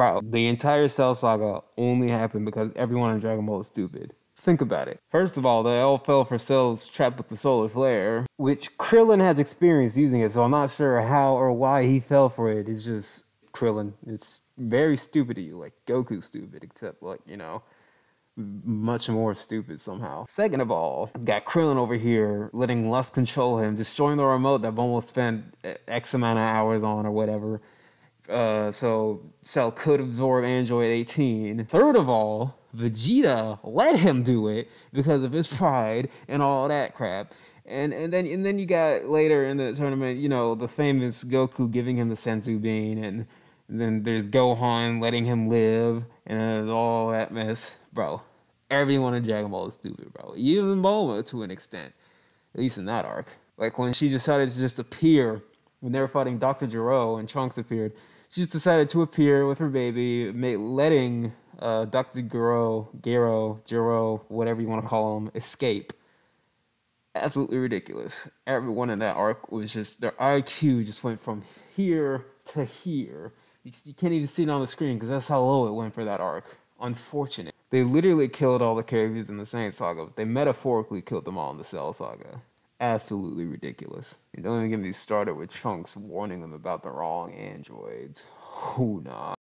Bro, the entire Cell Saga only happened because everyone in Dragon Ball is stupid. Think about it. First of all, they all fell for Cell's trap with the solar flare, which Krillin has experience using it, so I'm not sure how or why he fell for it. It's just Krillin. It's very stupid of you, like Goku stupid, except like, you know, much more stupid somehow. Second of all, got Krillin over here letting Lust control him, destroying the remote that Bulma spent X amount of hours on or whatever. Uh, so Cell could absorb Android 18. Third of all, Vegeta let him do it because of his pride and all that crap. And and then and then you got later in the tournament, you know, the famous Goku giving him the Senzu bean, and, and then there's Gohan letting him live, and all that mess, bro. Everyone in Dragon Ball is stupid, bro. Even Bulma to an extent, at least in that arc. Like when she decided to just appear when they were fighting Dr. Gero and Trunks appeared, she just decided to appear with her baby, letting uh, Dr. Gero, Gero, Gero, whatever you want to call him, escape. Absolutely ridiculous. Everyone in that arc was just, their IQ just went from here to here. You, you can't even see it on the screen because that's how low it went for that arc. Unfortunate. They literally killed all the characters in the Saiyan Saga. They metaphorically killed them all in the Cell Saga absolutely ridiculous. You don't even get me started with Trunks warning them about the wrong androids. Who nah.